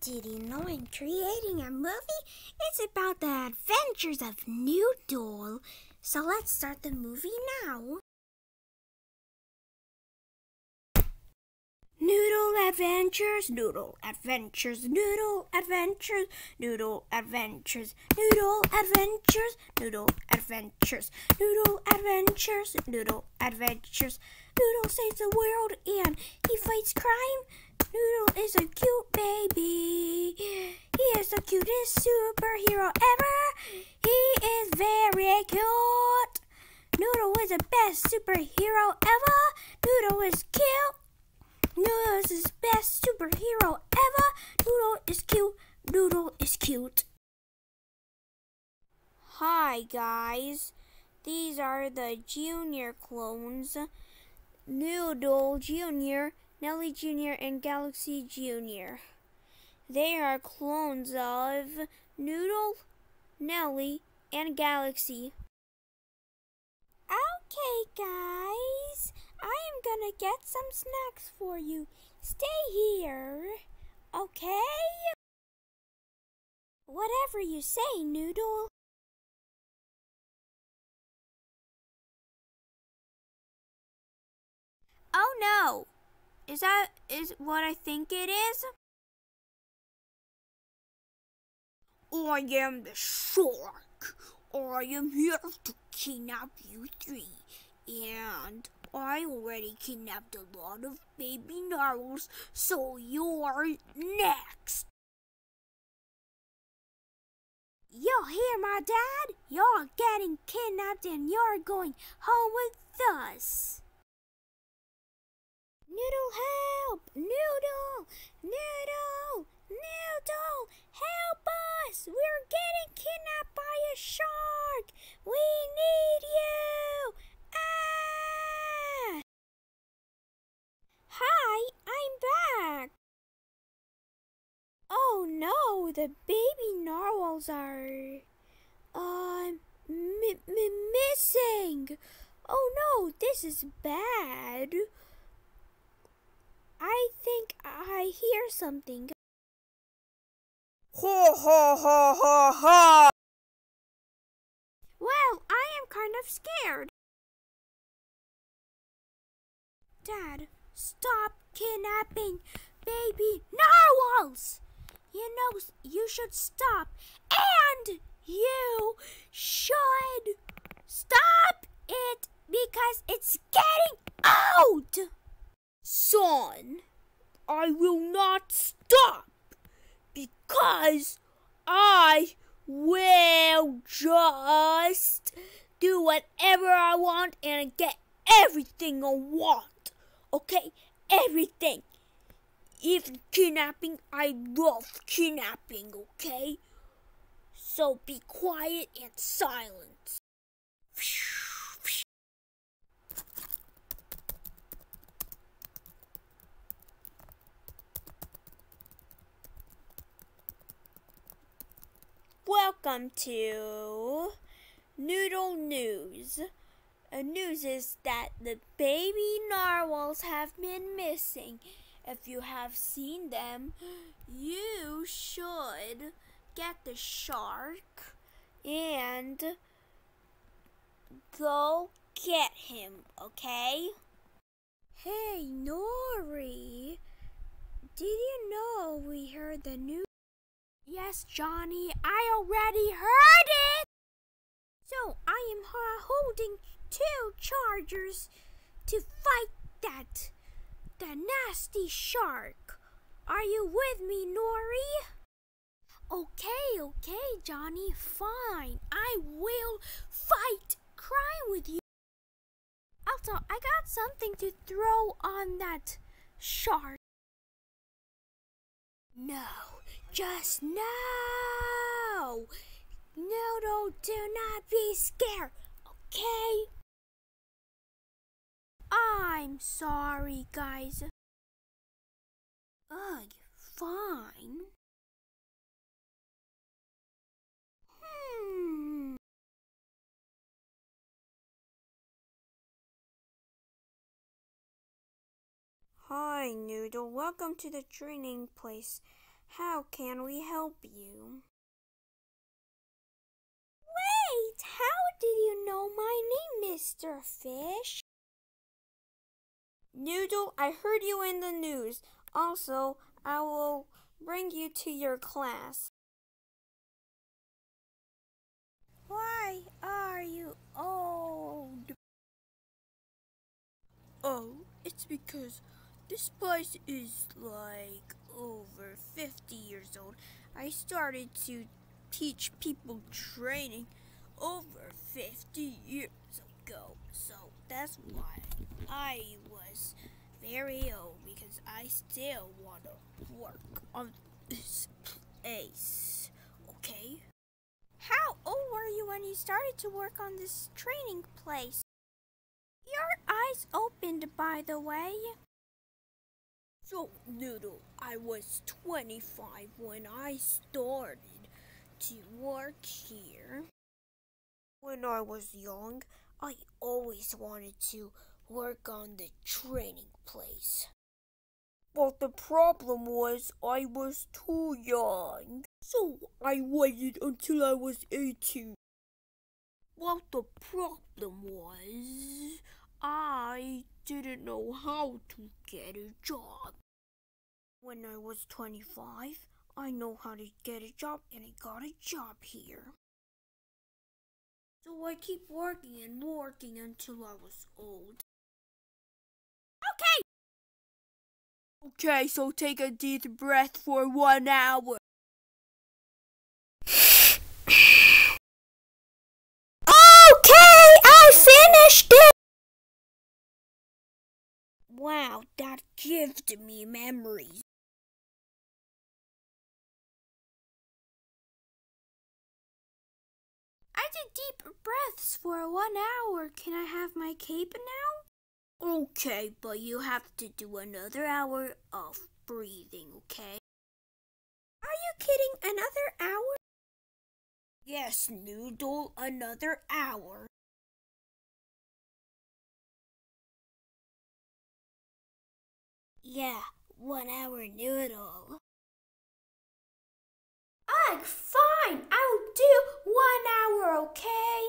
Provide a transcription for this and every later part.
Did you know I'm creating a movie? It's about the adventures of Noodle. So let's start the movie now. Noodle adventures, noodle adventures, noodle adventures, noodle adventures, noodle adventures, noodle adventures, noodle adventures, noodle adventures. Noodle saves the world and he fights crime. Noodle is a cute baby. He is the cutest superhero ever. He is very cute. Noodle is the best superhero ever. Noodle is cute. Noodle is the best superhero ever. Noodle is cute. Noodle is cute. Hi guys. These are the junior clones. Noodle Jr., Nelly Jr., and Galaxy Jr. They are clones of Noodle, Nelly, and Galaxy. Okay, guys. I am gonna get some snacks for you. Stay here. Okay? Whatever you say, Noodle. Oh no! Is that is what I think it is? I am the shark. I am here to kidnap you three. And I already kidnapped a lot of baby narwhals, so you're next. You'll hear my dad? You're getting kidnapped and you're going home with us. Noodle, help! Noodle! Noodle! Noodle! Help us! We're getting kidnapped by a shark! We need you! Ah! Hi, I'm back! Oh no, the baby narwhals are. Um, m- missing! Oh no, this is bad! I think I hear something. Ha ha ha ha ha! Well, I am kind of scared. Dad, stop kidnapping baby narwhals! You know, you should stop. And you should stop it because it's getting out! Son, I will not stop because I will just do whatever I want and get everything I want. Okay? Everything. Even kidnapping, I love kidnapping, okay? So be quiet and silent. Welcome to Noodle News. Uh, news is that the baby narwhals have been missing. If you have seen them, you should get the shark and go get him, okay? Hey, Nori, did you know we heard the news? Yes, Johnny, I already heard it! So I am holding two chargers to fight that the nasty shark. Are you with me, Nori? Okay, okay, Johnny, fine. I will fight crime with you. Also, I got something to throw on that shark. No, just no! No, no, do not be scared, okay? I'm sorry, guys. Ugh, fine. Hmm. Hi, Noodle. Welcome to the training place. How can we help you? Wait, how did you know my name, Mr. Fish? Noodle, I heard you in the news. Also, I will bring you to your class. Why are you old? Oh, it's because this place is like over 50 years old. I started to teach people training over 50 years ago. So that's why I was very old because I still want to work on this place. Okay? How old were you when you started to work on this training place? Your eyes opened, by the way. So, Noodle, I was 25 when I started to work here. When I was young, I always wanted to work on the training place. But the problem was I was too young, so I waited until I was 18. Well, the problem was I didn't know how to get a job. When I was 25, I know how to get a job and I got a job here. So I keep working and working until I was old. Okay! Okay, so take a deep breath for one hour. Okay, I finished it! Wow, that gives me memories. I did deep breaths for one hour. Can I have my cape now? Okay, but you have to do another hour of breathing, okay? Are you kidding? Another hour? Yes, Noodle, another hour. Yeah, one hour Noodle. Ugh, fine. I'll do one hour, okay?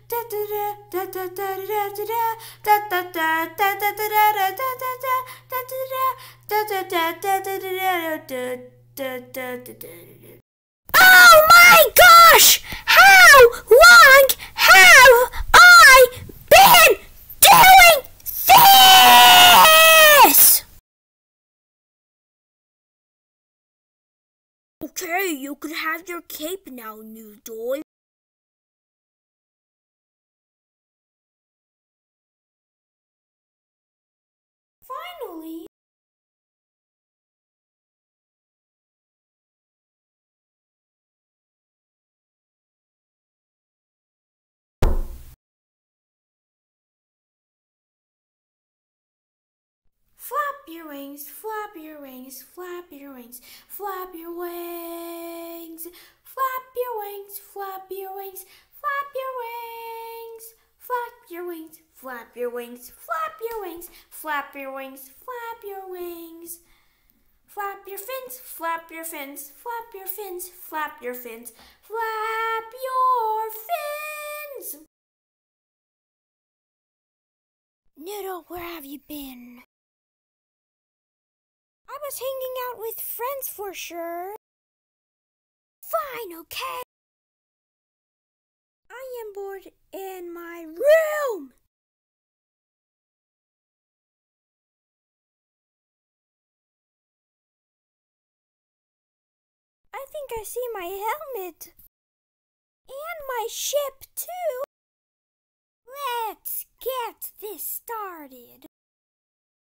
Oh my gosh! How long have I been doing this? Okay, you can have your cape now, new Finally. Your wings, flap your wings, flap your wings, flap your wings, flap your wings, flap your wings, flap your wings, flap your wings, flap your wings, flap your wings, flap your wings, flap your wings. Flap your fins, flap your fins, flap your fins, flap your fins, flap your fins. Noodle, where have you been? Was hanging out with friends for sure. Fine, okay. I am bored in my room. I think I see my helmet. And my ship, too. Let's get this started.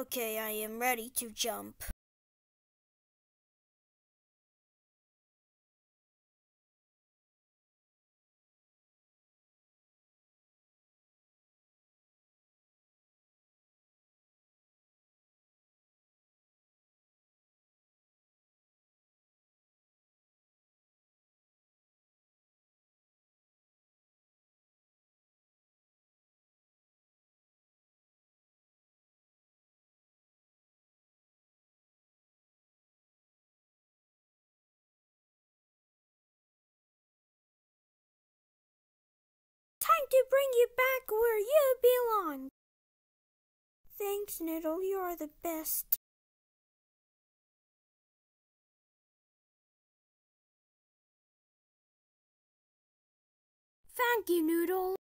Okay, I am ready to jump. To bring you back where you belong. Thanks, Noodle. You're the best. Thank you, Noodle.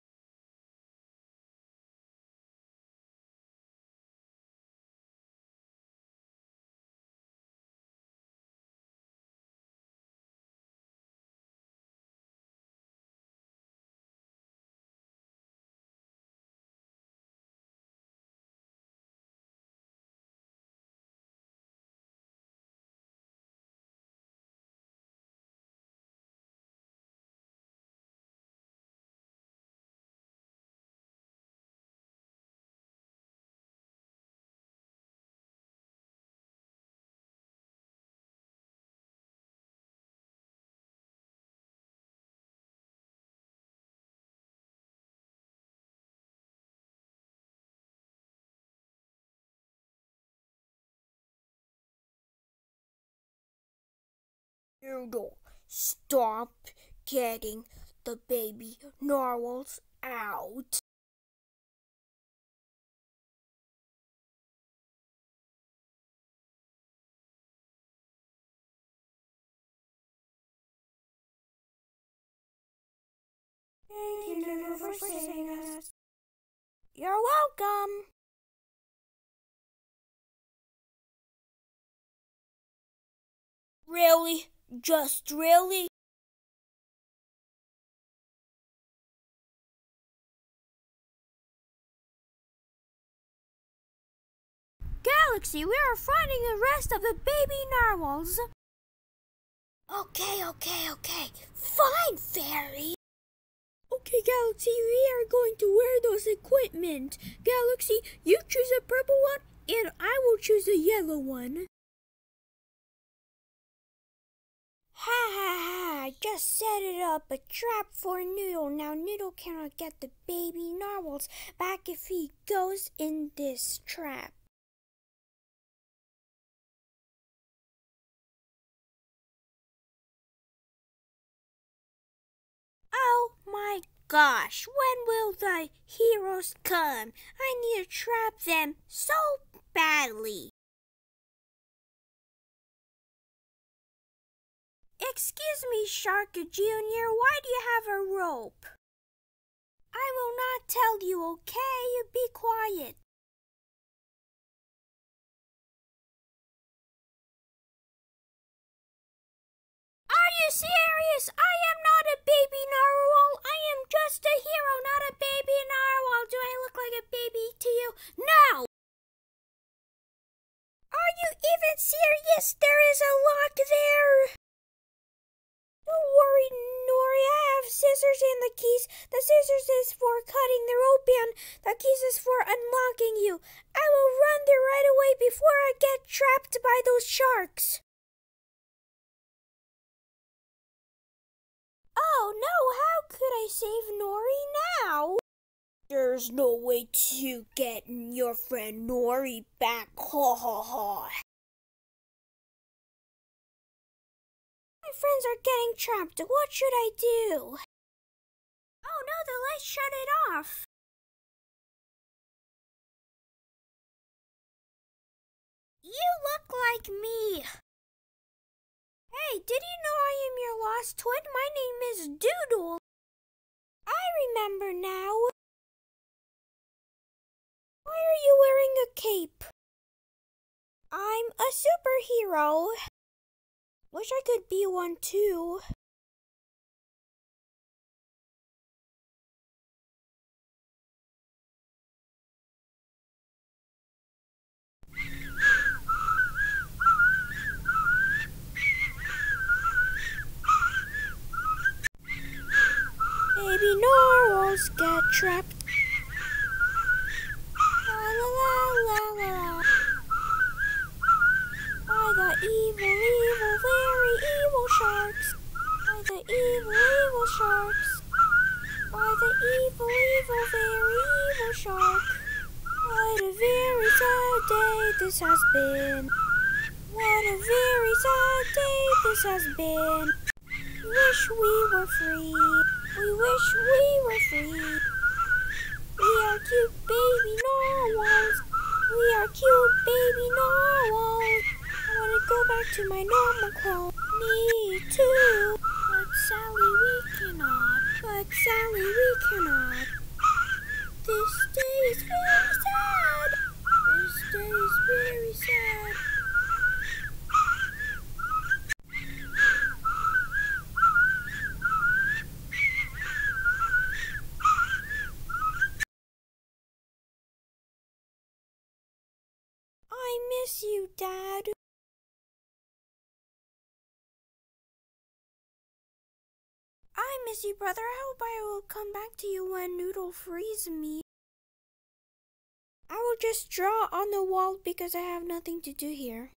Noodle, stop getting the baby narwhals out. Thank you, Noodle, for saving us. You're welcome. Really? Just really? Galaxy, we are finding the rest of the baby narwhals. Okay, okay, okay. Fine, Fairy. Okay, Galaxy, we are going to wear those equipment. Galaxy, you choose a purple one, and I will choose a yellow one. Ha ha ha! I just set it up a trap for Noodle. Now Noodle cannot get the baby narwhals back if he goes in this trap. Oh my gosh, when will the heroes come? I need to trap them so badly. Excuse me, Shark Jr., why do you have a rope? I will not tell you, okay? Be quiet. Are you serious? I am not a baby narwhal. I am just a hero, not a baby narwhal. Do I look like a baby to you? No! Are you even serious? There is a lock there. Don't worry, Nori. I have scissors and the keys. The scissors is for cutting the rope and the keys is for unlocking you. I will run there right away before I get trapped by those sharks. Oh no, how could I save Nori now? There's no way to get your friend Nori back. Ha ha ha. My friends are getting trapped. What should I do? Oh no, the light shut it off. You look like me. Hey, did you know I am your lost twin? My name is Doodle. I remember now. Why are you wearing a cape? I'm a superhero. Wish I could be one too. Baby narwhals get trapped. La la la la la. By the evil, evil, very evil sharks. By the evil, evil sharks. By the evil, evil, very evil shark. What a very sad day this has been. What a very sad day this has been. Wish we were free. We wish we were free. We are cute baby narwhals. We are cute baby narwhals. I want to go back to my normal clothes. Me too. But Sally, we cannot. But Sally, we cannot. This day is very day is very sad. I miss you, Dad. I miss you, brother. I hope I will come back to you when Noodle frees me. I will just draw on the wall because I have nothing to do here.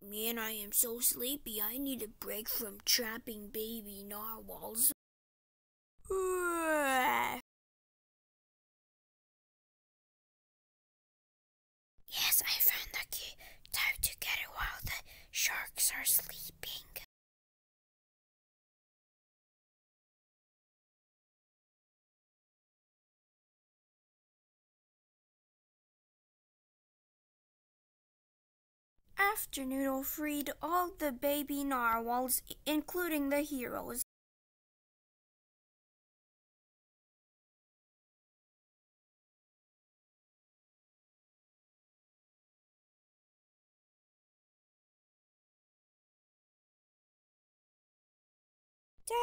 Man, I am so sleepy. I need a break from trapping baby narwhals. Yes, I found the key. Time to get it while the sharks are sleeping. After Noodle freed all the baby narwhals, including the heroes.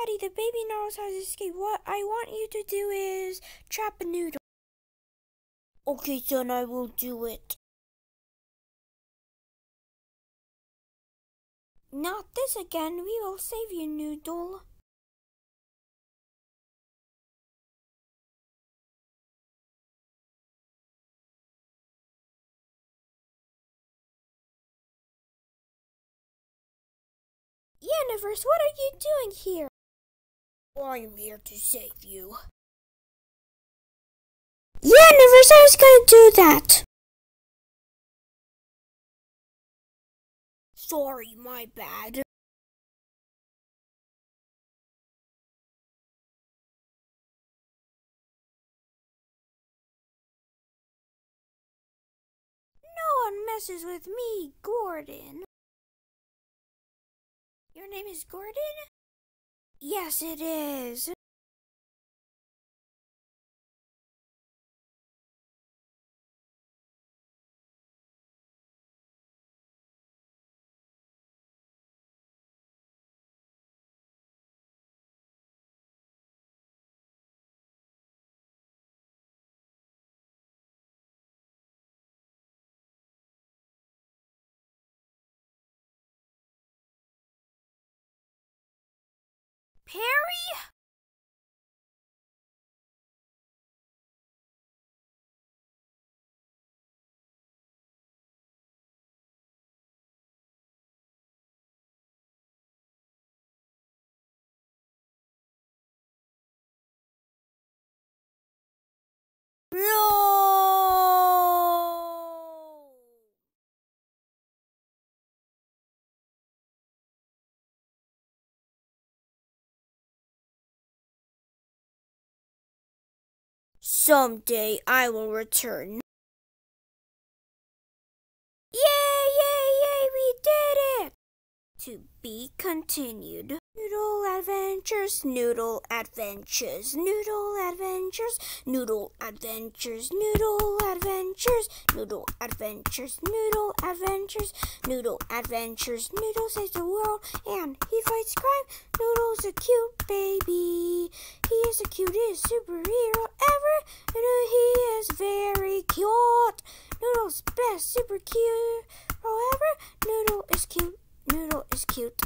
Daddy, the baby narwhals has escaped. What I want you to do is trap a noodle. Okay, son, I will do it. Not this again. We will save you, Noodle. Universe, what are you doing here? I am here to save you. Yeah, never Universe, I was gonna do that. Sorry, my bad. No one messes with me, Gordon. Your name is Gordon? Yes, it is. Perry? No! Someday I will return. Yay, yay, yay, we did it! To be continued. Noodle adventures, noodle adventures, noodle adventures, noodle adventures, noodle adventures, noodle adventures, noodle adventures, noodle adventures. Noodle saves the world and he fights crime. Noodle's a cute baby. He is the cutest superhero ever, and he is very cute. Noodle's best super cute. However, Noodle is cute. Noodle is cute.